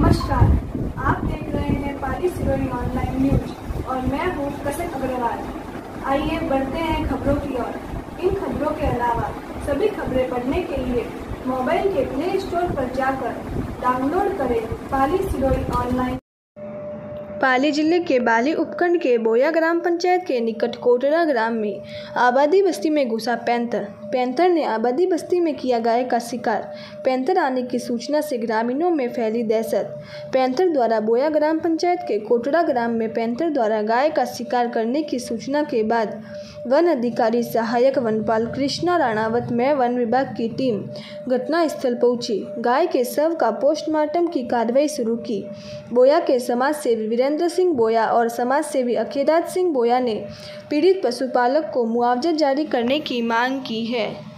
नमस्कार। आप देख रहे हैं पाली सिरोही ऑनलाइन न्यूज़ और मैं हूँ कसक अग्रवाल। आइए बढ़ते हैं खबरों की ओर। इन खबरों के अलावा सभी खबरें पढ़ने के लिए मोबाइल के प्ले स्टोर पर जाकर डाउनलोड करें पाली सिरोही ऑनलाइन पाली ज़िले के बाली उपखंड के बोया ग्राम पंचायत के निकट कोटरा ग्राम में आबादी बस्ती में घुसा पैंतर पैंतर ने आबादी बस्ती में किया गाय का शिकार। पैंतर आने की सूचना से ग्रामीणों में फैली दहशत। पैंतर द्वारा बोया ग्राम पंचायत के कोटरा ग्राम में पैंतर द्वारा गाय का शिकार करने की सूचना के बाद वन अधिकारी सहायक वनपाल कृष्णा राणावत, में वन विभाग की टीम घटनास्थल पहुँची। गाय के शव का पोस्टमार्टम की कार्रवाई शुरू की। बोया के समाज सेवी वीरेंद्र सिंह बोया और समाज सेवी अखिराज सिंह बोया ने पीड़ित पशुपालक को मुआवजा जारी करने की मांग की है।